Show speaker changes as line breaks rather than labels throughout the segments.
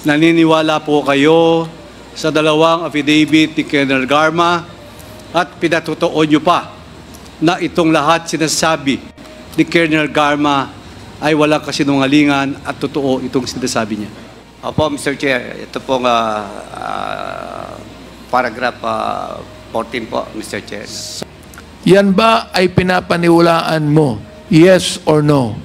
naniniwala po kayo sa dalawang affidavit ni Colonel Garma at pinatotoo nyo pa na itong lahat sinasabi ni Colonel Garma ay walang kasinungalingan at totoo itong sinasabi niya.
Opo, Mr. Chair, ito pong ah, ah, paragraph ah, 14 po, Mr. Chair.
Yan ba ay pinapaniwalaan mo? Yes or no?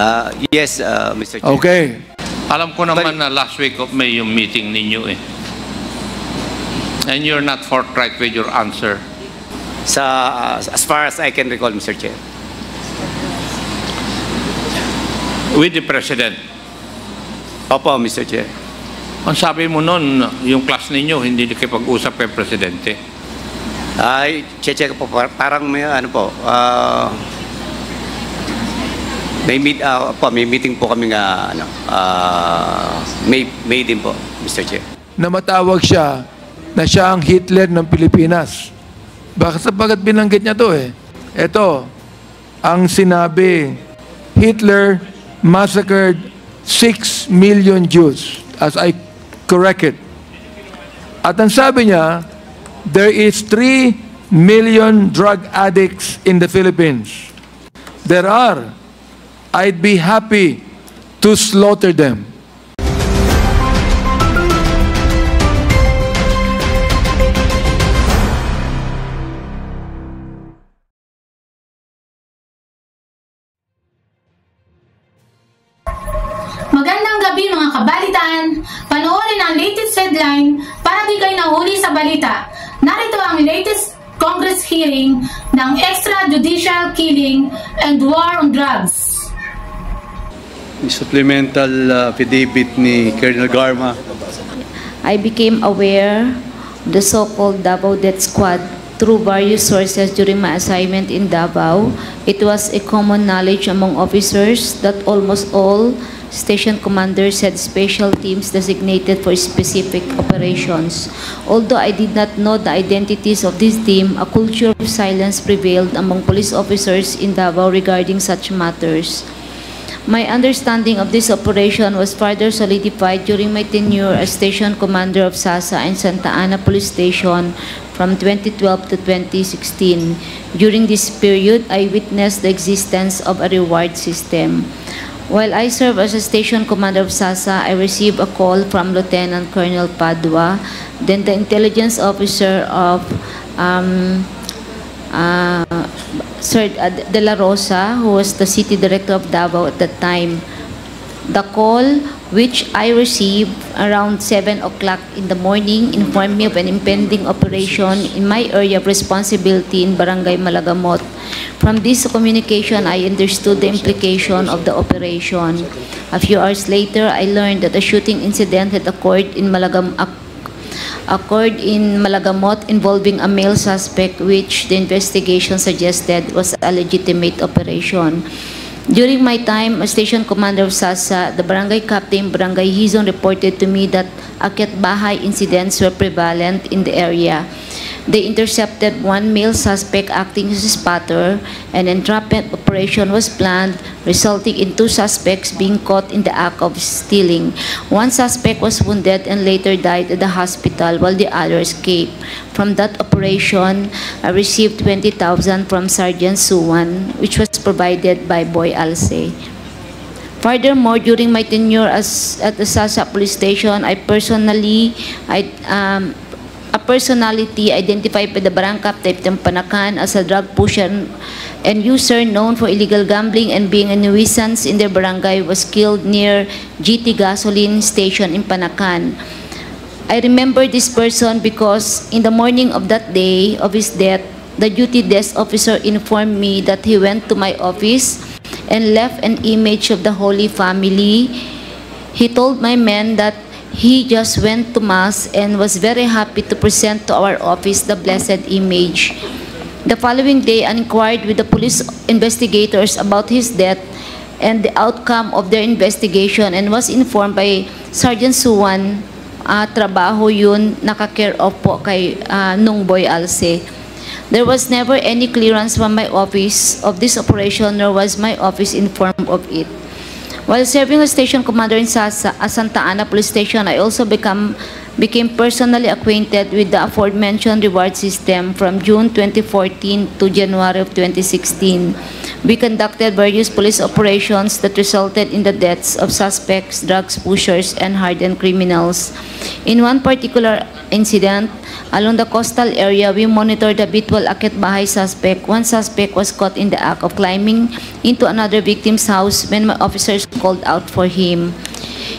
Ah, yes, ah, Mr. Chair.
Okay.
Alam ko naman na last week of May yung meeting ninyo eh. And you're not forthright with your answer.
Sa, ah, as far as I can recall, Mr. Chair.
With the President.
Opo, Mr. Chair.
Ang sabi mo noon, yung class ninyo, hindi nakipag-usap kay Presidente.
Ay, check po, par- parang may ano po, ah, may meet, ah, po, may meeting po kami nga, ano, ah, may, may din po, Mr. Chair.
Na matawag siya na siya ang Hitler ng Pilipinas. Bakit sapagat binanggit niya to eh? Ito, ang sinabi, Hitler massacred 6 million Jews, as I correct it. At ang sabi niya, there is 3 million drug addicts in the Philippines. There are. I'd be happy to slaughter them.
Magandang gabi mga kabalitaan! Panoorin ang latest headline para di kayo nahuli sa balita. Narito ang latest Congress hearing ng extrajudicial killing and war on drugs.
Supplemental uh, affidavit ni Colonel Garma
I became aware of the so-called Davao Death Squad through various sources during my assignment in Davao. It was a common knowledge among officers that almost all station commanders had special teams designated for specific operations. Although I did not know the identities of this team, a culture of silence prevailed among police officers in Davao regarding such matters. My understanding of this operation was further solidified during my tenure as Station Commander of SASA and Santa Ana Police Station from 2012 to 2016. During this period, I witnessed the existence of a reward system. While I serve as a Station Commander of SASA, I received a call from Lieutenant Colonel Padua, then the intelligence officer of um, uh, Sir uh, De La Rosa, who was the city director of Davao at that time. The call, which I received around 7 o'clock in the morning, informed me of an impending operation in my area of responsibility in Barangay Malagamot. From this communication, I understood the implication of the operation. A few hours later, I learned that a shooting incident had occurred in Malagam occurred in Malagamot involving a male suspect which the investigation suggested was a legitimate operation. During my time as station commander of SASA, the barangay captain Barangay Hizon reported to me that Akyat Bahay incidents were prevalent in the area. They intercepted one male suspect acting as a spotter. An entrapment operation was planned, resulting in two suspects being caught in the act of stealing. One suspect was wounded and later died at the hospital while the other escaped. From that operation, I received 20,000 from Sergeant Suwan, which was provided by Boy Alce. Furthermore, during my tenure as at the Sasa Police Station, I personally, I, um, a personality identified by the barangay captain Panakan as a drug pusher and user known for illegal gambling and being a nuisance in their barangay was killed near GT gasoline station in Panakan. I remember this person because in the morning of that day of his death, the duty desk officer informed me that he went to my office and left an image of the Holy Family. He told my men that he just went to Mass and was very happy to present to our office the blessed image. The following day, I inquired with the police investigators about his death and the outcome of their investigation and was informed by Sergeant Suwan, ah, trabaho yun, naka-care off po kay ah, Nungboy Alce. There was never any clearance from my office of this operation nor was my office informed of it. While serving as station commander in Sasa, uh, Santa Ana Police Station, I also become, became personally acquainted with the aforementioned reward system from June 2014 to January of 2016. We conducted various police operations that resulted in the deaths of suspects, drugs pushers, and hardened criminals. In one particular incident, along the coastal area, we monitored the Bitwal Akit Bahay suspect. One suspect was caught in the act of climbing into another victim's house when my officers called out for him.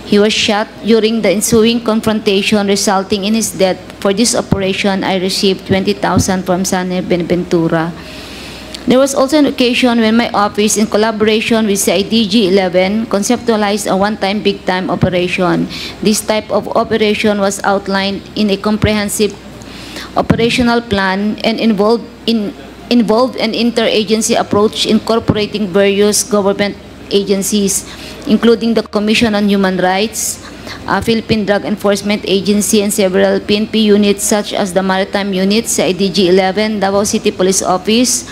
He was shot during the ensuing confrontation resulting in his death. For this operation, I received 20,000 from Sane Benventura. There was also an occasion when my office, in collaboration with CIDG 11, conceptualized a one-time big-time operation. This type of operation was outlined in a comprehensive operational plan and involved in involved an interagency approach incorporating various government agencies, including the Commission on Human Rights, uh, Philippine Drug Enforcement Agency, and several PNP units such as the Maritime Unit, CIDG 11, Davao City Police Office,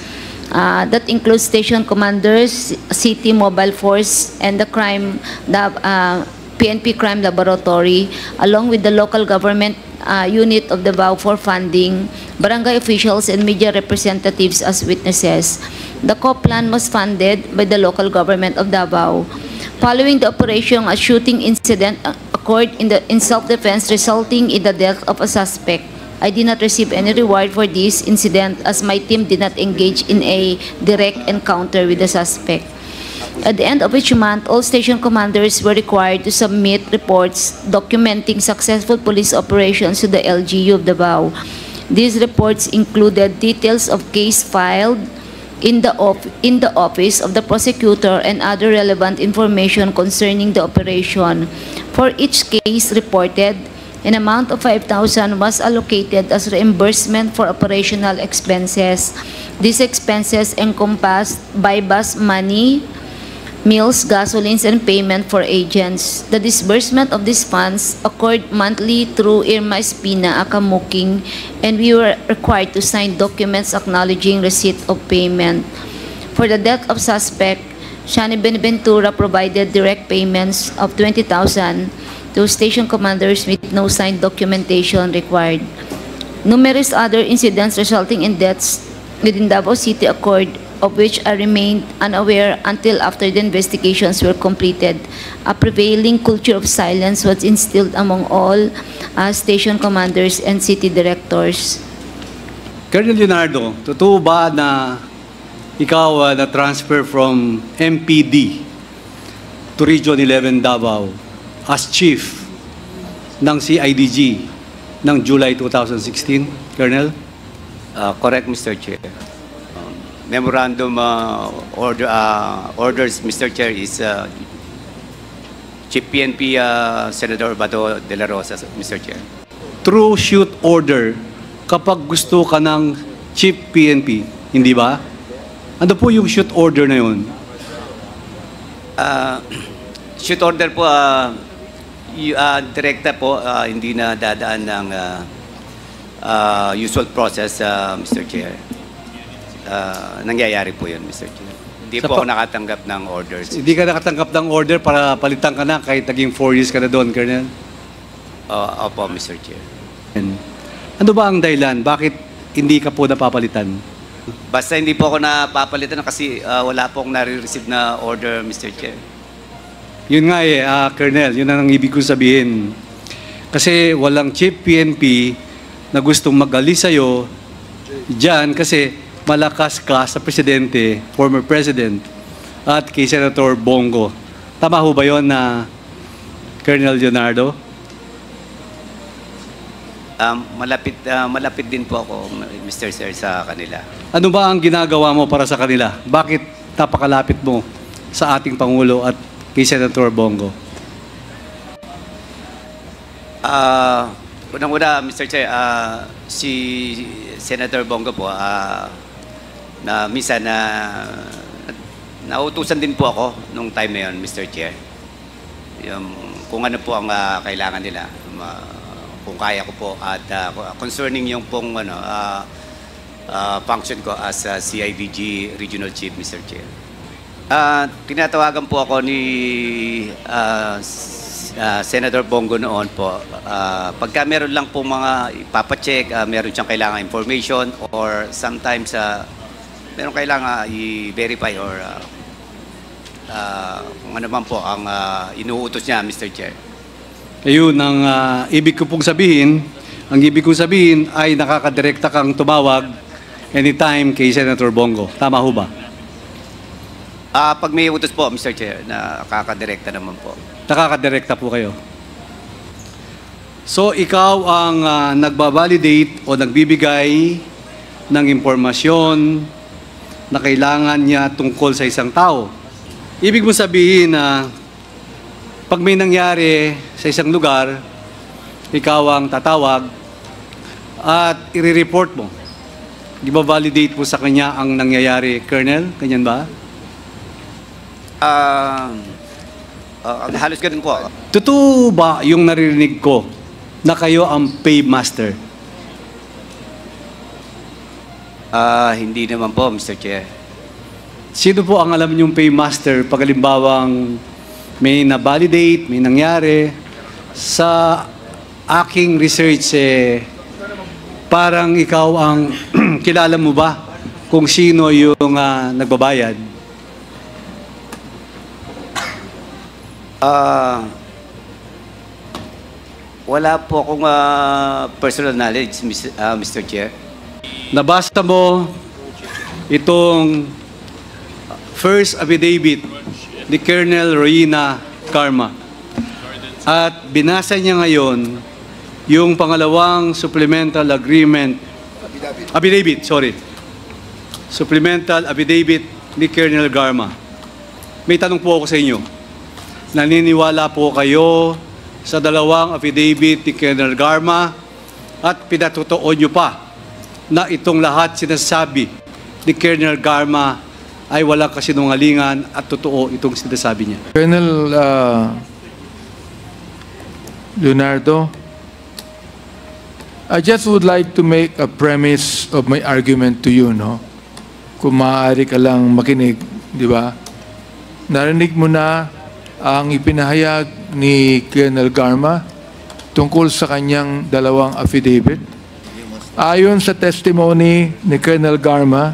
uh, that includes station commanders, city mobile force, and the crime, the uh, PNP Crime Laboratory, along with the local government uh, unit of the VOW for funding, barangay officials, and media representatives as witnesses. The co-plan was funded by the local government of Davao. Following the operation, a shooting incident occurred in, the, in self-defense resulting in the death of a suspect. I did not receive any reward for this incident as my team did not engage in a direct encounter with the suspect. At the end of each month, all station commanders were required to submit reports documenting successful police operations to the LGU of Davao. These reports included details of case filed in the, in the office of the prosecutor and other relevant information concerning the operation. For each case reported, an amount of 5,000 was allocated as reimbursement for operational expenses. These expenses encompassed by-bus money, meals, gasolines, and payment for agents. The disbursement of these funds occurred monthly through Irma Espina Akamuking, and we were required to sign documents acknowledging receipt of payment. For the death of suspect, Shani Benventura provided direct payments of 20,000 to station commanders with no signed documentation required. Numerous other incidents resulting in deaths within Davao City occurred, of which I remained unaware until after the investigations were completed. A prevailing culture of silence was instilled among all uh, station commanders and city directors.
Colonel Leonardo, totoo ba na ikaw uh, na-transfer from MPD to Region 11 Davao as chief ng CIDG ng July 2016, Colonel?
Uh, correct, Mr. Chair. Um, memorandum uh, order, uh, orders, Mr. Chair, is uh, Chief PNP uh, Senator Bato de la Rosa, Mr. Chair.
True shoot order kapag gusto ka ng chief PNP, hindi ba? Ano po yung shoot order na yun?
Uh, shoot order po, uh, uh, direkta po, uh, hindi na dadaan ng uh, uh, usual process, uh, Mr. Chair. Uh, nangyayari po yun, Mr. Chair. Hindi
Sa
po ako nakatanggap ng orders.
Hindi ka nakatanggap ng order para palitan ka na kahit naging 4 years ka na doon, Colonel?
Uh, opo, Mr. Chair.
And Ano ba ang dahilan? Bakit hindi ka po napapalitan?
Basta hindi po ako napapalitan kasi uh, wala pong nare-receive na order, Mr. Chair.
Yun nga eh, ah, Colonel, yun ang ibig kong sabihin. Kasi walang chief PNP na gustong magali sa'yo dyan kasi malakas ka sa presidente, former president, at kay Senator Bongo. Tama ho ba yun na Colonel Leonardo?
Um, malapit uh, malapit din po ako, Mr. Sir, sa kanila.
Ano ba ang ginagawa mo para sa kanila? Bakit napakalapit mo sa ating Pangulo at kay Senator Bongo?
Ah, unang-una, Mr. Chair, ah, si Senator Bongo po, ah, na minsan na nautusan din po ako nung time na yun, Mr. Chair. Yung, kung ano po ang ah, kailangan nila, ma- kung kaya ko po at ah, concerning yung pong ano, ah, ah, function ko as ah, CIDG Regional Chief, Mr. Chair. Ah, tinatawagan po ako ni s- ah, Senator Bongo noon po. Ah, pagka meron lang po mga ipapacheck, ah, meron siyang kailangan information or sometimes ah, meron kailangan i-verify or ah, ah, kung ano man po ang ah, inuutos niya, Mr. Chair.
Ayun, ang ah, ibig ko pong sabihin, ang ibig kong sabihin ay nakakadirekta kang tumawag anytime kay Senator Bongo. Tama ho ba?
Ah, pag may utos po, Mr. Chair, na kakadirekta naman po.
Nakakadirekta po kayo. So, ikaw ang ah, nagbabalidate o nagbibigay ng impormasyon na kailangan niya tungkol sa isang tao. Ibig mo sabihin na pag may nangyari sa isang lugar, ikaw ang tatawag at i-report mo. Di ba validate mo sa kanya ang nangyayari, Colonel? Ganyan ba?
Ah, ah, halos ganun po.
Totoo ba yung naririnig ko na kayo ang paymaster?
Ah, hindi naman po, Mr. Chair.
Sino po ang alam niyong paymaster pag halimbawang may na-validate, may nangyari? Sa aking research, eh, parang ikaw ang kilala mo ba kung sino yung ah, nagbabayad?
Ah, wala po akong ah, personal knowledge, Mr. ah, Mr. Chair.
Nabasa mo itong first affidavit ni Colonel Roina Karma. At binasa niya ngayon yung pangalawang supplemental agreement, affidavit, sorry. Supplemental affidavit ni Colonel Garma. May tanong po ako sa inyo. Naniniwala po kayo sa dalawang affidavit ni Colonel Garma at pinatotoo nyo pa na itong lahat sinasabi ni Colonel Garma ay walang kasinungalingan at totoo itong sinasabi niya.
Colonel uh, Leonardo, I just would like to make a premise of my argument to you, no? Kung maaari ka lang makinig, di ba? Narinig mo na ang ipinahayag ni Colonel Garma tungkol sa kanyang dalawang affidavit. Ayon sa testimony ni Colonel Garma,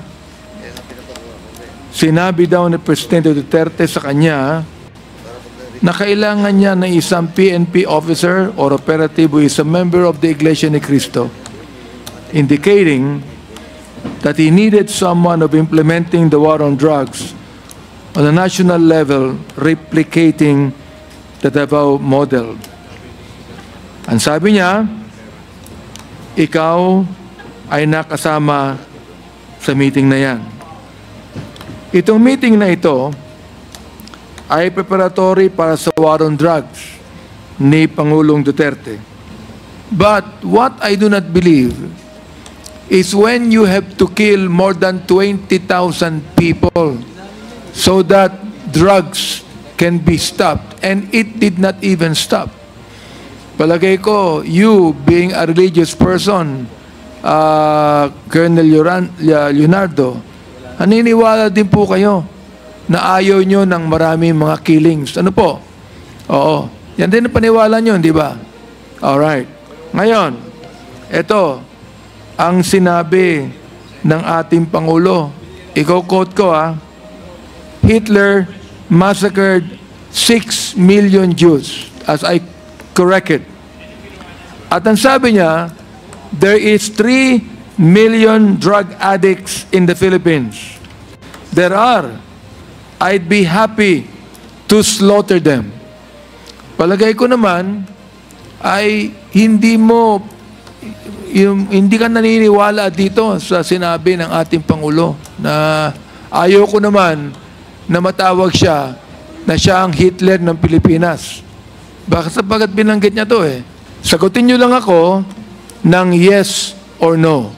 sinabi daw ni Presidente Duterte sa kanya na kailangan niya ng isang PNP officer or operative who is a member of the Iglesia ni Cristo, indicating that he needed someone of implementing the war on drugs on a national level, replicating the Davao model. Ang sabi niya, ikaw ay nakasama sa meeting na yan. Itong meeting na ito ay preparatory para sa war on drugs ni Pangulong Duterte. But what I do not believe is when you have to kill more than 20,000 people so that drugs can be stopped and it did not even stop. Palagay ko, you being a religious person, uh, Colonel Leonardo, naniniwala din po kayo na ayaw nyo ng maraming mga killings. Ano po? Oo. Yan din ang paniwala nyo, di ba? Alright. Ngayon, ito, ang sinabi ng ating Pangulo. Ikaw quote ko ha. Hitler massacred 6 million Jews as I correct it. At ang sabi niya, there is 3 million drug addicts in the Philippines. There are. I'd be happy to slaughter them. Palagay ko naman ay hindi mo yung, hindi ka naniniwala dito sa sinabi ng ating Pangulo na ayaw ko naman na matawag siya na siya ang Hitler ng Pilipinas. Bakit sapagat binanggit niya to eh? Sagutin niyo lang ako ng yes or no.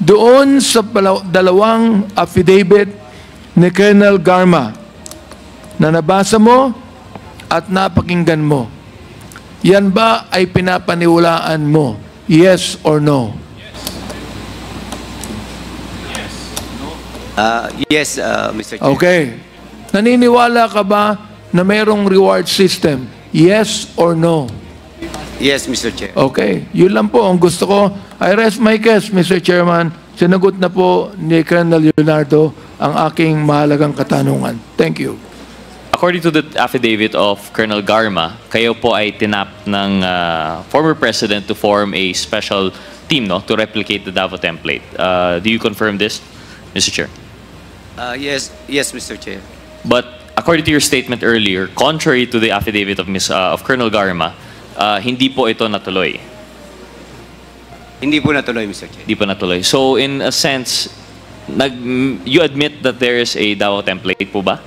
Doon sa dalawang affidavit ni Colonel Garma na nabasa mo at napakinggan mo, yan ba ay pinapaniwalaan mo? Yes or no?
Ah, yes, ah, Mr. Chair.
Okay. Naniniwala ka ba na mayroong reward system? Yes or no?
Yes, Mr. Chair.
Okay, yun lang po ang gusto ko. I rest my case, Mr. Chairman. Sinagot na po ni Colonel Leonardo ang aking mahalagang katanungan. Thank you.
According to the affidavit of Colonel Garma, kayo po ay tinap ng uh, former president to form a special team no, to replicate the Davao template. Uh, do you confirm this, Mr. Chair?
Uh, yes, yes, Mr. Chair.
But according to your statement earlier, contrary to the affidavit of, Ms., uh, of Colonel Garma, uh, hindi po ito natuloy.
Hindi po natuloy, Mr. Chair.
Hindi po natuloy. So in a sense, nag, you admit that there is a Davao template po ba?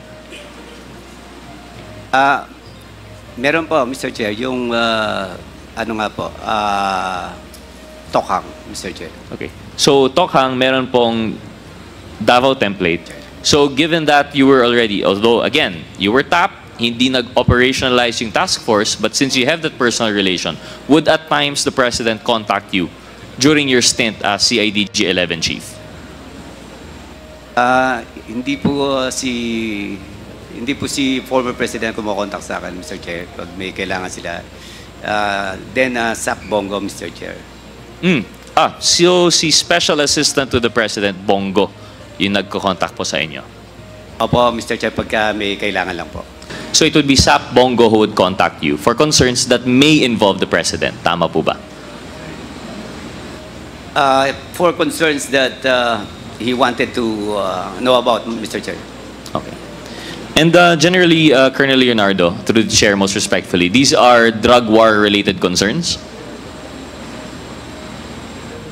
Ah, meron po, Mr. Chair, yung ah, ano nga po, ah, tokhang, Mr. Chair.
Okay. So, Tokhang, meron pong Davao template. So, given that you were already, although again, you were tapped, hindi nag-operationalize yung task force, but since you have that personal relation, would at times the President contact you during your stint as CIDG 11 Chief?
Ah, hindi po ah, si hindi po si former president kumokontak sa akin, Mr. Chair, pag may kailangan sila. Ah, then, uh, Sap Bongo, Mr. Chair.
Mm. Ah, so si Special Assistant to the President, Bongo, yung nagko-contact po sa inyo.
Opo, Mr. Chair, pagka may kailangan lang po.
So it would be SAP Bongo who would contact you for concerns that may involve the President. Tama po ba?
Uh, for concerns that uh, he wanted to uh, know about, Mr. Chair.
Okay. And uh, generally, uh, Colonel Leonardo, through the chair most respectfully, these are drug war related concerns?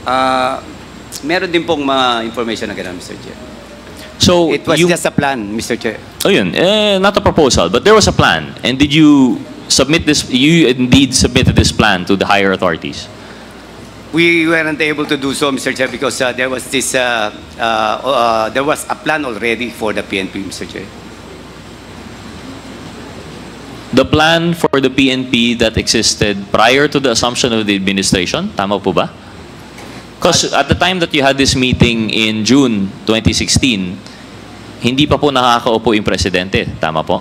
Uh, meron din pong mga information na gano'n, Mr. Chair.
So,
It was
you,
just a plan, Mr. Chair.
oh yun, eh, not a proposal, but there was a plan. And did you submit this, you indeed submitted this plan to the higher authorities?
We weren't able to do so, Mr. Chair, because uh, there was this, uh, uh, uh, there was a plan already for the PNP, Mr. Chair.
The plan for the PNP that existed prior to the assumption of the administration, tama po ba? Because at the time that you had this meeting in June 2016, hindi pa po nakakaupo yung presidente, tama po?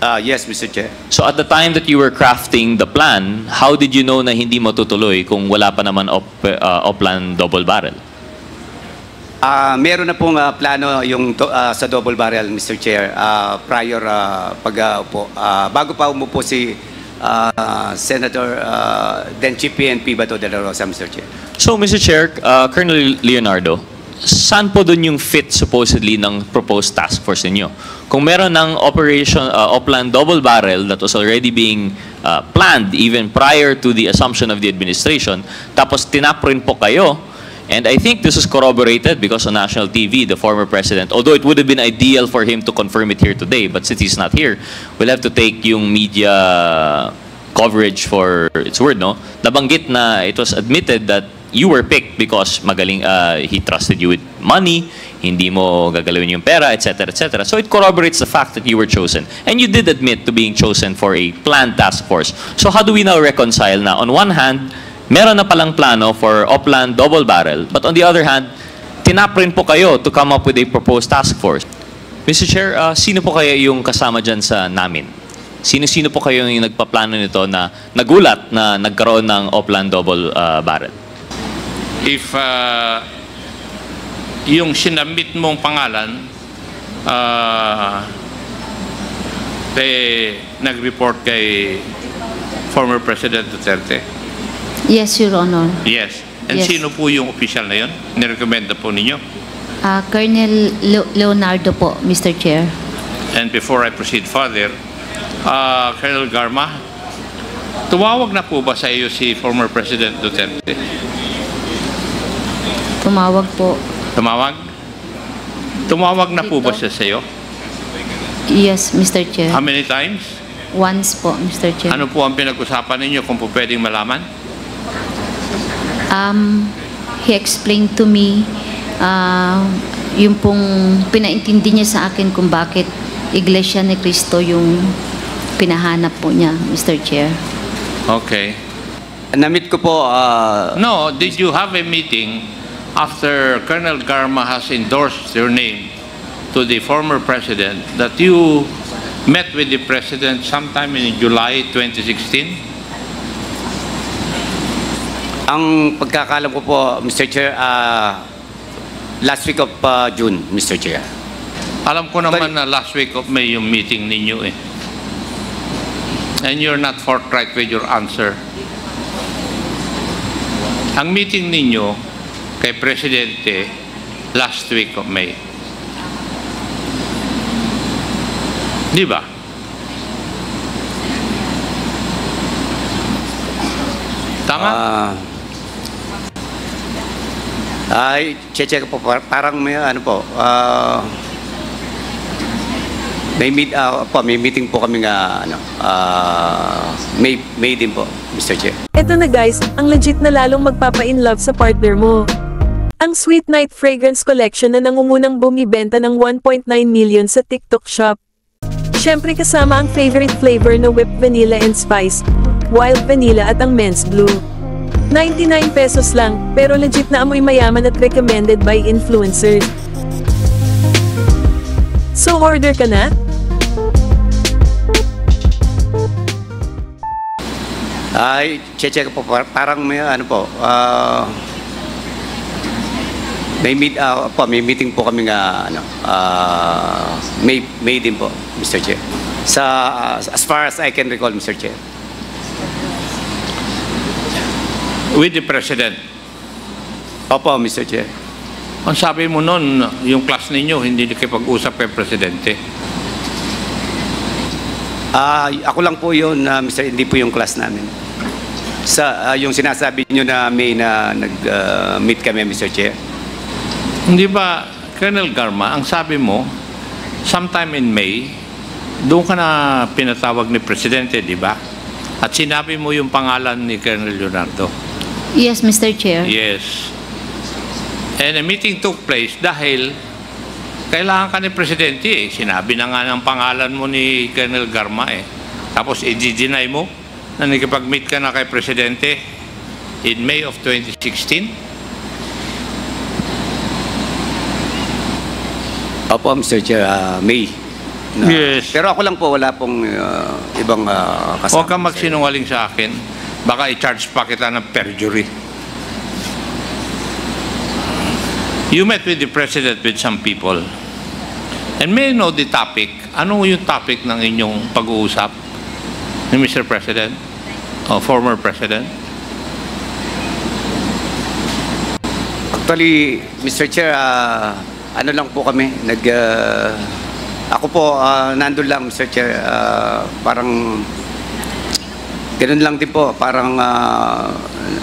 Uh, yes, Mr. Chair.
So at the time that you were crafting the plan, how did you know na hindi matutuloy kung wala pa naman op, uh, Oplan double barrel?
Ah, meron na pong ah, plano yung ah, sa double barrel, Mr. Chair, ah, prior ah, pag-upo. Ah, bago pa umupo si ah, Senator ah, then Chief PNP Bato de la Rosa, Mr. Chair.
So Mr. Chair, uh, Colonel Leonardo, saan po dun yung fit supposedly ng proposed task force ninyo? Kung meron ng operation uh, Oplan double barrel that was already being uh, planned even prior to the assumption of the administration, tapos tinap rin po kayo, and I think this is corroborated because on national TV, the former president, although it would have been ideal for him to confirm it here today, but since he's not here, we'll have to take yung media coverage for its word, no? Nabanggit na it was admitted that you were picked because magaling, uh, he trusted you with money, hindi mo gagalawin yung pera, etc., etc. So it corroborates the fact that you were chosen. And you did admit to being chosen for a planned task force. So how do we now reconcile na on one hand, meron na palang plano for Oplan double barrel, but on the other hand, tinap rin po kayo to come up with a proposed task force. Mr. Chair, uh, sino po kaya yung kasama dyan sa namin? Sino-sino po kayo yung nagpaplano nito na nagulat na nagkaroon ng Oplan double uh, barrel?
If uh, yung sinabit mong pangalan, uh, eh, nag-report kay former President Duterte.
Yes, Your Honor.
Yes. And
Yes.
sino po yung official na yun? Nirekomenda po ninyo?
Ah, Colonel Leo- Leonardo po, Mr. Chair.
And before I proceed further, uh, Colonel Garma, tumawag na po ba sa iyo si former President Duterte?
Tumawag po.
Tumawag? Tumawag na po ba siya sa iyo?
Yes, Mr. Chair.
How many times?
Once po, Mr. Chair.
Ano po ang pinag-usapan ninyo kung po pwedeng malaman?
Um, he explained to me uh, yung pong pinaintindi niya sa akin kung bakit Iglesia ni Cristo yung pinahanap po niya, Mr. Chair.
Okay.
Namit ko po, ah,
No, did you have a meeting after Colonel Garma has endorsed your name to the former president that you met with the president sometime in July 2016?
Ang pagkakalam ko po, Mr. Chair, ah, last week of ah, June, Mr. Chair.
Alam ko naman na last week of May yung meeting ninyo eh. And you're not forthright with your answer. Ang meeting ninyo kay Presidente last week of May. Di ba? Tama?
Ah, ay, check po, par- parang may ano po, ah, may meet, ah, po, may meeting po kami nga, ano, ah, may, may din po, Mr. Chair.
Eto na guys, ang legit na lalong magpapa-in-love sa partner mo. Ang Sweet Night Fragrance Collection na nangungunang bumibenta ng 1.9 million sa TikTok shop. Siyempre kasama ang favorite flavor na whipped vanilla and spice, wild vanilla at ang men's blue. 99 pesos lang, pero legit na amoy mayaman at recommended by influencers. So order ka na?
Ay, check po, par- parang may ano po, ah, may meet, ah, po, may meeting po kami nga, ano, ah, may, may din po, Mr. Chair. Sa, as far as I can recall, Mr. Chair.
With the President.
Opo, Mr. Chair.
Ang sabi mo noon, yung class ninyo, hindi nakipag-usap kay Presidente.
Ah, ako lang po yun, ah, Mr. Hindi po yung class namin. Sa, ah, yung sinasabi nyo na may na nag-meet kami, Mr. Chair.
Hindi ba, Colonel Garma, ang sabi mo, sometime in May, doon ka na pinatawag ni Presidente, di ba? At sinabi mo yung pangalan ni Colonel Leonardo.
Yes, Mr. Chair.
Yes. And a meeting took place dahil kailangan ka ni Presidente eh. Sinabi na nga ng pangalan mo ni Colonel Garma eh. Tapos i-deny mo na nakipag-meet ka na kay Presidente in May of 2016.
Opo, Mr. Chair, ah, May. Na-
Yes.
Pero ako lang po, wala pong ah, ibang ah, kasama.
Huwag kang magsinungaling sa akin. Baka i-charge pa kita ng perjury. You met with the President with some people. And may know the topic? Ano yung topic ng inyong pag-uusap ni Mr. President? O former President?
Actually, Mr. Chair, ah, ano lang po kami, nag... ah, ako po, ah, nandun lang, Mr. Chair, ah, parang... Ganun lang din po, parang ah,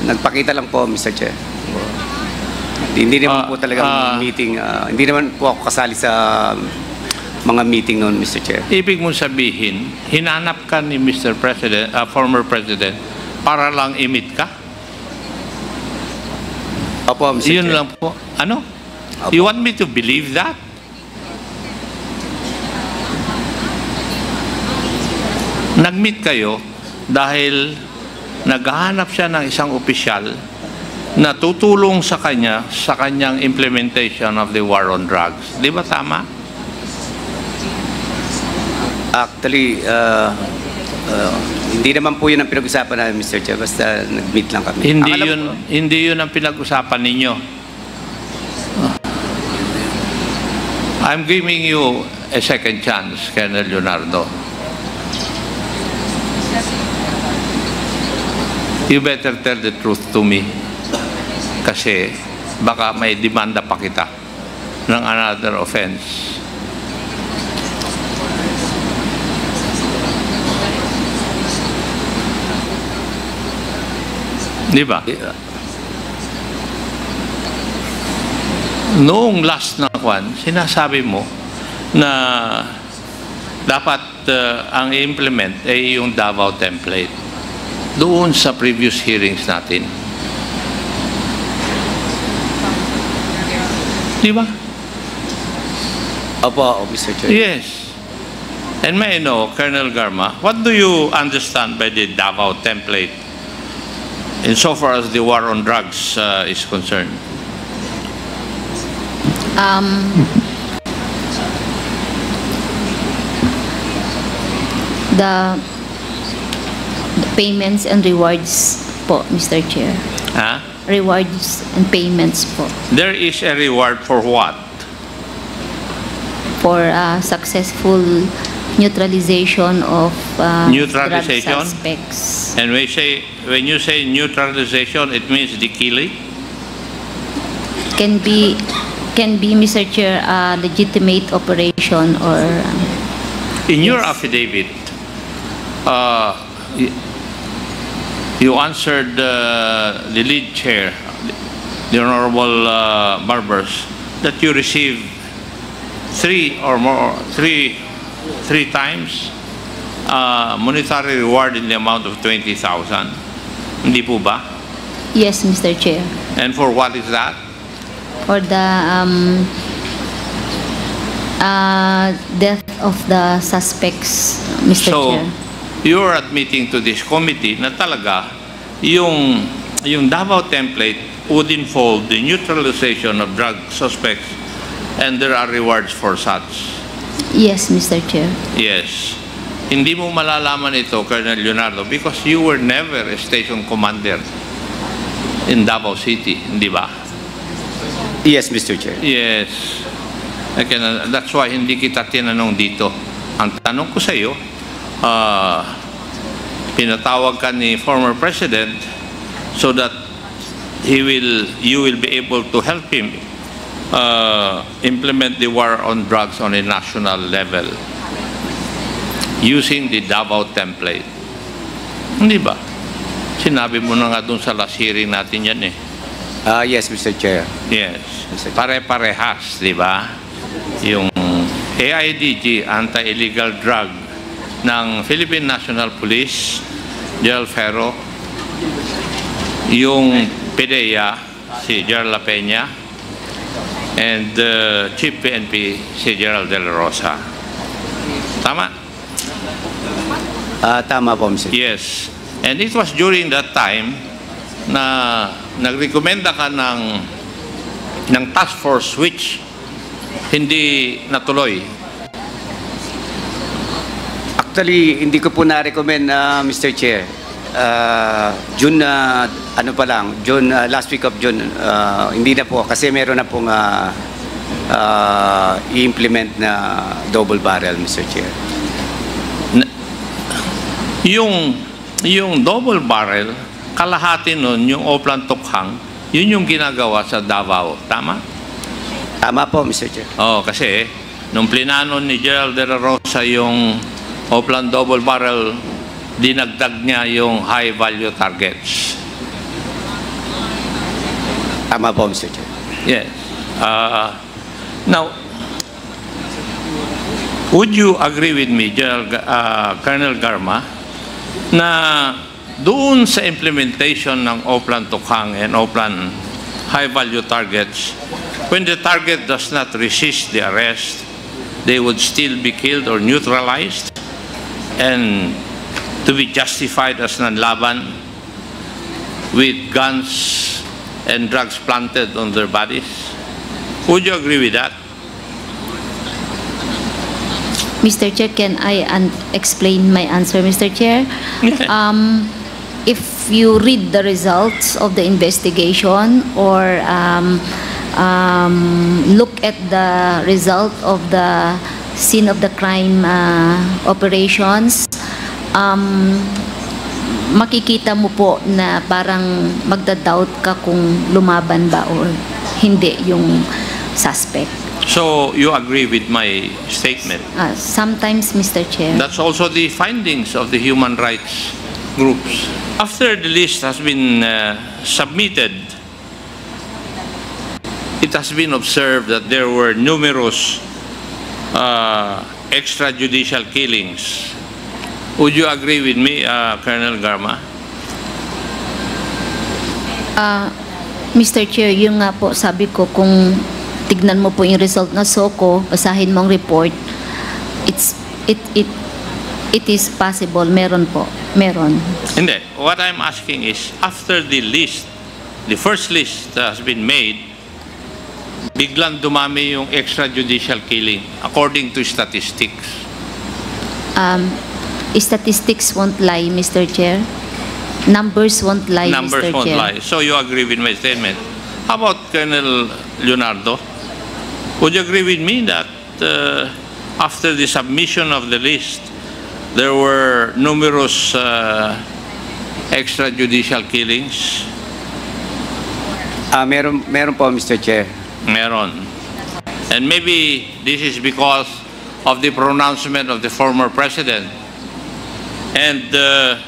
nagpakita lang po, Mr. Chair. Hindi naman
Ah,
po talagang
ah.
meeting, ah, hindi naman po ako kasali sa mga meeting noon, Mr. Chair.
Ibig mong sabihin, hinanap ka ni Mr. President, ah, former President, para lang imit ka?
Opo, Mr.
Yun
Chair.
lang po. Ano?
Opo.
You want me to believe that? Nag-meet kayo dahil naghahanap siya ng isang opisyal na tutulong sa kanya sa kanyang implementation of the war on drugs. Di ba tama?
Actually, uh, uh, hindi naman po yun ang pinag-usapan namin, Mr. Chair. Basta nag-meet lang kami.
Hindi yun, hindi yun ang pinag-usapan ninyo. I'm giving you a second chance, Colonel Leonardo. You better tell the truth to me. Kasi baka may demanda pa kita ng another offense. Di ba? Noong last na kwan, sinasabi mo na dapat uh, ang implement ay yung Davao template doon sa previous hearings natin. Di ba?
Opo, Mr. Chair.
Yes. And may I know, Colonel Garma, what do you understand by the Davao template insofar as the war on drugs uh, is concerned?
Um, the payments and rewards po, Mr. Chair.
Ha?
Rewards and payments po
There is a reward for what?
for uh, successful neutralization of uh,
Neutralization?
drug suspects.
And we say, when you say neutralization, it means the killing?
Can be, can be, Mr. Chair, a legitimate operation or um,
In your affidavit, uh, you answered uh, the lead chair, the Honorable uh, Barbers, that you received three or more, three, three times uh, monetary reward in the amount of 20,000. Hindi po ba?
yes, Mr. Chair.
And for what is that?
for the um, uh, death of the suspects, Mr.
So,
Chair.
You're admitting to this committee na talaga yung yung Davao template would involve the neutralization of drug suspects and there are rewards for such.
Yes, Mr. Chair.
Yes. Hindi mo malalaman ito, Colonel Leonardo, because you were never a station commander in Davao City, hindi ba?
Yes, Mr. Chair.
Yes. I can- that's why hindi kita tinanong dito. Ang tanong ko sa iyo, ah, pinatawag ka ni former president so that he will, you will be able to help him uh, implement the war on drugs on a national level using the Davao template. Hindi ba? Sinabi mo na nga dun sa last hearing natin yan eh.
Ah, yes, Mr. Chair.
Yes. Pare-parehas, di ba? Yung AIDG, Anti-Illegal Drug, ng Philippine National Police, Gerald Ferro, yung PDEA, si Gerald La Peña, and uh, Chief PNP, si Gerald De La Rosa. Tama?
Ah, tama po, Mr.
Yes. And it was during that time na nagrekomenda ka ng ng task force which hindi natuloy.
Actually, hindi ko po na-recommend, ah, Mr. Chair. Ah, June, na ano pa lang, June, ah, last week of June, ah, hindi na po, kasi meron na pong ah, ah, i-implement na double barrel, Mr. Chair.
Yung yung double barrel, kalahati nun, yung Oplan Tukhang, yun yung ginagawa sa Davao. Tama?
Tama po, Mr. Chair.
Oo, kasi nung plinano ni Gerald De La Rosa yung Oplan double barrel, dinagdag niya yung high value targets.
Tama po, Mr. Chair.
Yes. Uh, now, would you agree with me, General, uh, Colonel Garma, na doon sa implementation ng Oplan Tukhang and Oplan high-value targets, when the target does not resist the arrest, they would still be killed or neutralized and to be justified as nanlaban with guns and drugs planted on their bodies. Would you agree with that?
Mr. Chair, can I explain my answer, Mr. Chair? Um, if you read the results of the investigation or um, um, look at the result of the scene of the crime uh, operations, um, makikita mo po na parang magda-doubt ka kung lumaban ba or hindi yung suspect.
So you agree with my statement?
Uh, sometimes, Mr. Chair.
That's also the findings of the human rights groups. After the list has been uh, submitted, it has been observed that there were numerous uh, extrajudicial killings. Would you agree with me, uh, Colonel Garma?
Ah, Mr. Chair, yung nga po sabi ko kung tignan mo po yung result na SOCO, basahin mo ang report, it's it it it is possible meron po. Meron.
Hindi. What I'm asking is, after the list, the first list has been made, biglang dumami yung extrajudicial killing according to statistics.
Um Statistics won't lie, Mr. Chair. Numbers won't lie,
Numbers
Mr.
won't
Chair.
lie. So you agree with my statement. How about Colonel Leonardo? Would you agree with me that uh, after the submission of the list, there were numerous uh, extrajudicial killings?
Ah, meron, meron po, Mr. Chair.
Meron. And maybe this is because of the pronouncement of the former president and uh,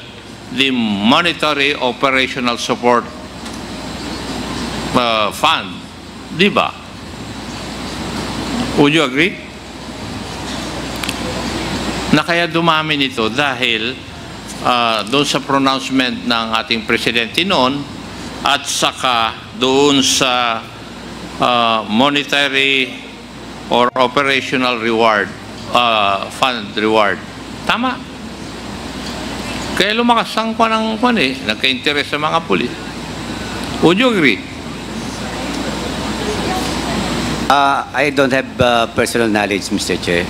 the monetary operational support uh, fund. Di ba? Would you agree? Na kaya dumami nito dahil uh, doon sa pronouncement ng ating presidente noon at saka doon sa uh, monetary or operational reward, uh, fund reward. Tama. Kaya lumakas ang kwan ng kwan eh, nagka-interest sa mga pulis. Would you agree?
Ah, I don't have uh, personal knowledge, Mr. Chair.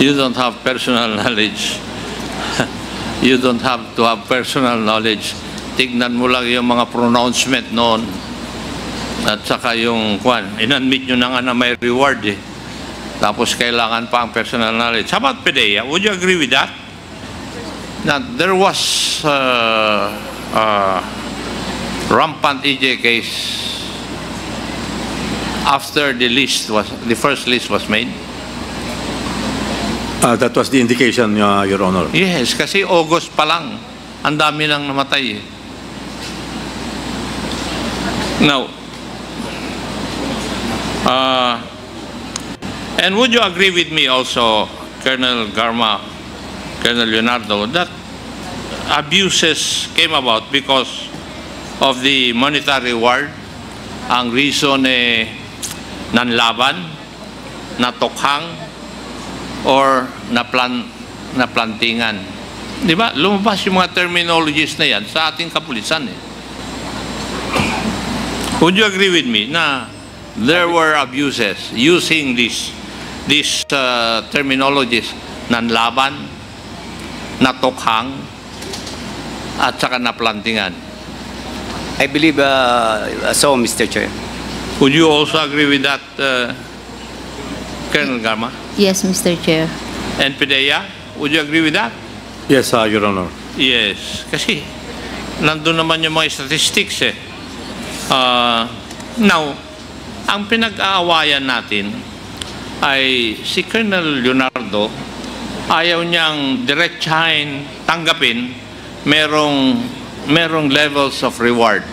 You don't have personal knowledge. you don't have to have personal knowledge. Tignan mo lang yung mga pronouncement noon. At saka yung kwan, inadmit nyo na nga na may reward eh. Tapos kailangan pa ang personal knowledge. How about PDEA? Would you agree with that? That there was uh, uh, rampant EJ case after the list was, the first list was made?
Uh, that was the indication, uh, Your Honor.
Yes, kasi August pa lang, ang dami nang namatay eh. Now, uh, and would you agree with me also, Colonel Garma, Colonel Leonardo, that abuses came about because of the monetary reward? Ang reason eh, nanlaban, natokhang, or naplan, naplantingan. Di ba? Lumabas yung mga terminologies na yan sa ating kapulisan eh. Would you agree with me na there were abuses using this these uh, terminologies nanlaban, natokhang, at saka naplantingan?
I believe uh, so, Mr. Chair.
Would you also agree with that, uh, Colonel Garma?
Yes, Mr. Chair.
And PDEA, would you agree with that?
Yes, uh, Your Honor.
Yes, kasi nandun naman yung mga statistics eh. Uh, now, ang pinag-aawayan natin ay si Colonel Leonardo ayaw niyang diretsahin, tanggapin, merong, merong levels of reward.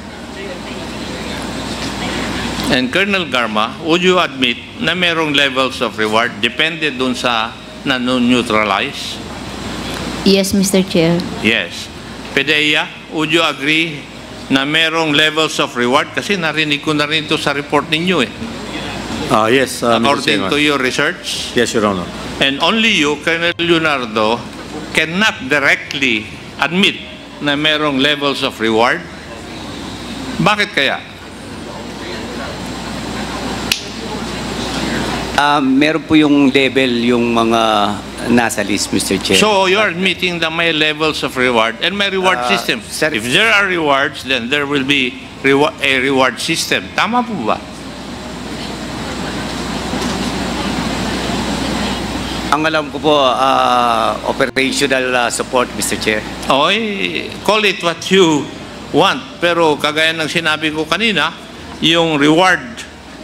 And Colonel Garma, would you admit na merong levels of reward depende dun sa nano-neutralize?
Yes, Mr. Chair.
Yes. PDEA, would you agree na merong levels of reward? Kasi narinig ko na rin ito sa report ninyo eh.
Uh, yes, uh, Mr.
According
Chairman.
to your research.
Yes, Your Honor.
And only you, Colonel Leonardo, cannot directly admit na merong levels of reward. Bakit kaya?
Ah, meron po yung level yung mga nasa list, Mr. Chair.
So you're admitting that may levels of reward and may reward
Uh,
system.
sir-
If there are rewards, then there will be rewa- a reward system. Tama po ba?
Ang alam ko po, ah, operational ah, support, Mr. Chair.
Okay, call it what you want. Pero kagaya ng sinabi ko kanina, yung reward,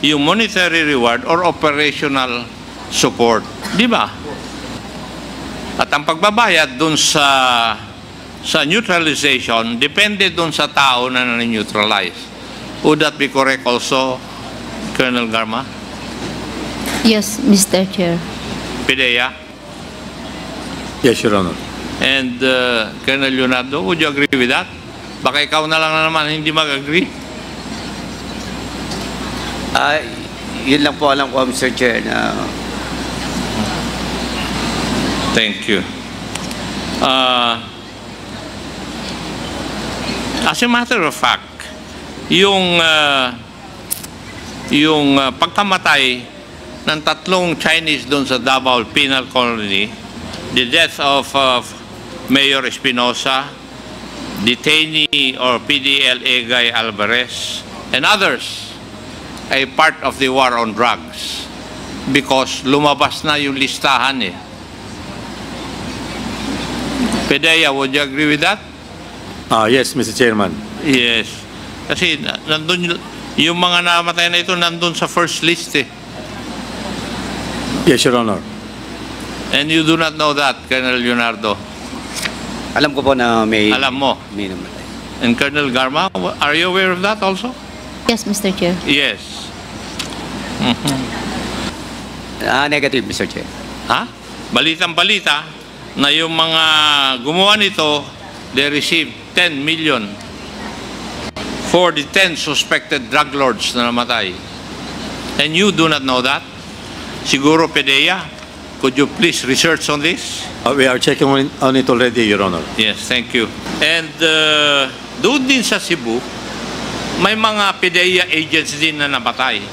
yung monetary reward or operational support. Di ba? At ang pagbabayad dun sa sa neutralization, depende dun sa tao na na-neutralize. Would that be correct also, Colonel Garma?
Yes, Mr. Chair.
PIDEA?
Yes, Your Honor.
And uh, Colonel Leonardo, would you agree with that? Baka ikaw na lang na naman hindi mag-agree?
Ah, yun lang po alam ko, Mr. Chair, na
Thank you. Uh, as a matter of fact, yung uh, yung uh, pagkamatay ng tatlong Chinese doon sa Davao Penal Colony the death of uh, Mayor Espinosa, detainee or PDLA guy Alvarez, and others ay part of the war on drugs because lumabas na yung listahan eh. Pedea, would you agree with that?
Uh, yes, Mr. Chairman.
Yes. Kasi na- nandun yung, yung mga namatay na ito nandun sa first list eh.
Yes, Your Honor.
And you do not know that, Colonel Leonardo.
Alam ko po na may...
Alam mo.
May namatay.
And Colonel Garma, are you aware of that also?
Yes, Mr. Chair.
Yes.
Ah, negative, Mr. Chair.
Ha? Balitang-balita na yung mga gumawa nito, they received 10 million for the 10 suspected drug lords na namatay. And you do not know that? Siguro, Pedea, could you please research on this?
Uh, we are checking on it, on it already, Your Honor.
Yes, thank you. And uh, doon din sa Cebu, may mga PDEA agents din na nabatay.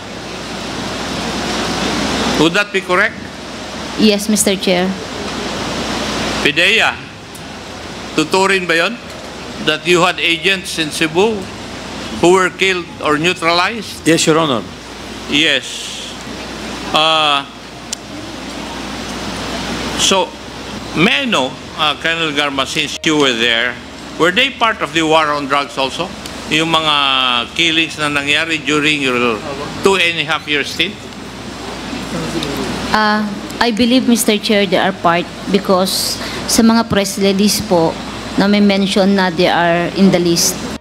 Would that be correct?
Yes, Mr. Chair.
PDEA, tuturin ba yon? That you had agents in Cebu who were killed or neutralized?
Yes, Your Honor.
Yes. Uh, so, may I know, uh, Colonel Garma, since you were there, were they part of the war on drugs also? Yung mga killings na nangyari during your two and a half year stint?
Ah, I believe, Mr. Chair, they are part because sa mga press release po na may mention na they are in the list.